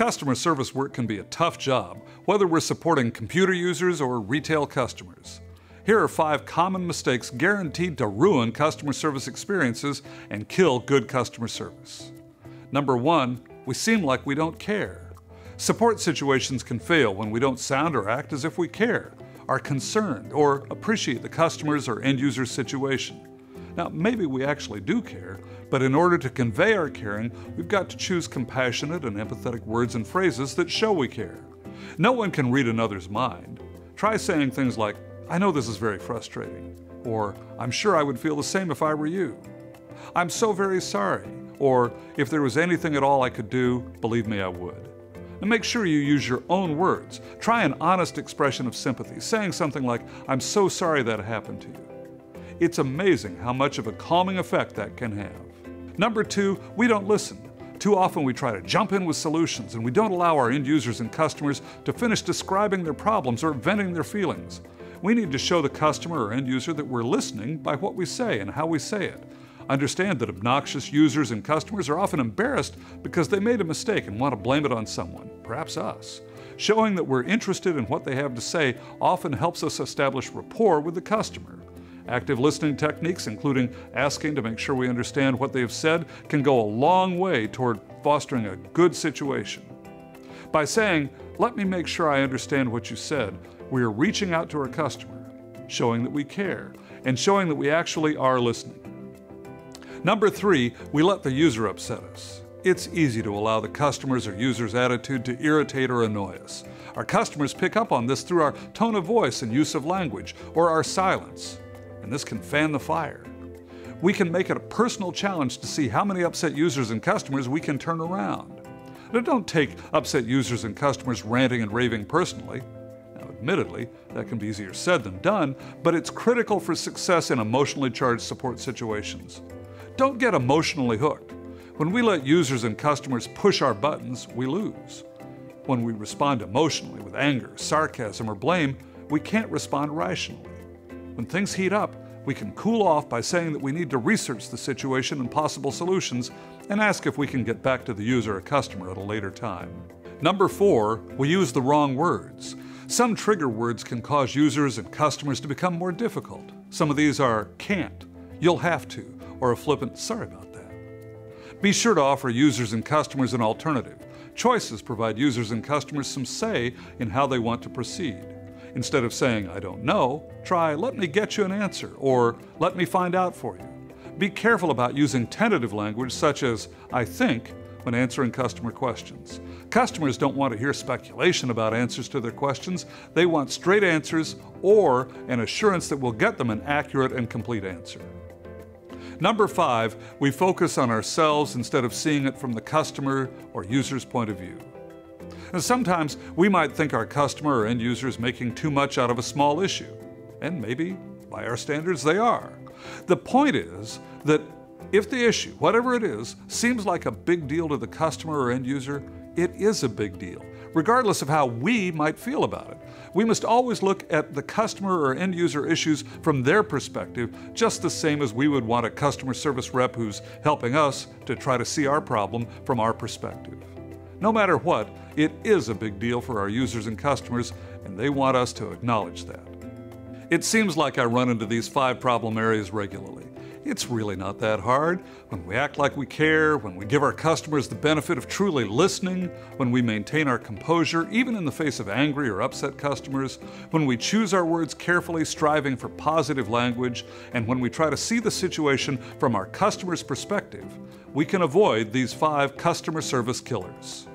Customer service work can be a tough job, whether we're supporting computer users or retail customers. Here are five common mistakes guaranteed to ruin customer service experiences and kill good customer service. Number one, we seem like we don't care. Support situations can fail when we don't sound or act as if we care, are concerned, or appreciate the customer's or end user's situation. Now, maybe we actually do care, but in order to convey our caring, we've got to choose compassionate and empathetic words and phrases that show we care. No one can read another's mind. Try saying things like, I know this is very frustrating, or I'm sure I would feel the same if I were you. I'm so very sorry, or if there was anything at all I could do, believe me, I would. And make sure you use your own words. Try an honest expression of sympathy, saying something like, I'm so sorry that happened to you. It's amazing how much of a calming effect that can have. Number two, we don't listen. Too often we try to jump in with solutions and we don't allow our end users and customers to finish describing their problems or venting their feelings. We need to show the customer or end user that we're listening by what we say and how we say it. Understand that obnoxious users and customers are often embarrassed because they made a mistake and want to blame it on someone, perhaps us. Showing that we're interested in what they have to say often helps us establish rapport with the customer. Active listening techniques, including asking to make sure we understand what they have said, can go a long way toward fostering a good situation. By saying, Let me make sure I understand what you said, we are reaching out to our customer, showing that we care, and showing that we actually are listening. Number three, we let the user upset us. It's easy to allow the customer's or user's attitude to irritate or annoy us. Our customers pick up on this through our tone of voice and use of language, or our silence, and this can fan the fire. We can make it a personal challenge to see how many upset users and customers we can turn around. Now, don't take upset users and customers ranting and raving personally. Now, admittedly, that can be easier said than done, but it's critical for success in emotionally charged support situations. Don't get emotionally hooked. When we let users and customers push our buttons, we lose. When we respond emotionally with anger, sarcasm, or blame, we can't respond rationally. When things heat up, we can cool off by saying that we need to research the situation and possible solutions and ask if we can get back to the user or customer at a later time. Number four, we use the wrong words. Some trigger words can cause users and customers to become more difficult. Some of these are can't, you'll have to, or a flippant, sorry about that. Be sure to offer users and customers an alternative. Choices provide users and customers some say in how they want to proceed. Instead of saying, I don't know, try, let me get you an answer, or let me find out for you. Be careful about using tentative language such as, I think, when answering customer questions. Customers don't want to hear speculation about answers to their questions. They want straight answers or an assurance that we'll get them an accurate and complete answer. Number five, we focus on ourselves instead of seeing it from the customer or user's point of view. And sometimes we might think our customer or end user is making too much out of a small issue. And maybe, by our standards, they are. The point is that if the issue, whatever it is, seems like a big deal to the customer or end user, it is a big deal, regardless of how we might feel about it. We must always look at the customer or end user issues from their perspective, just the same as we would want a customer service rep who's helping us to try to see our problem from our perspective. No matter what, it is a big deal for our users and customers, and they want us to acknowledge that. It seems like I run into these five problem areas regularly. It's really not that hard. When we act like we care, when we give our customers the benefit of truly listening, when we maintain our composure, even in the face of angry or upset customers, when we choose our words carefully, striving for positive language, and when we try to see the situation from our customer's perspective, we can avoid these five customer service killers.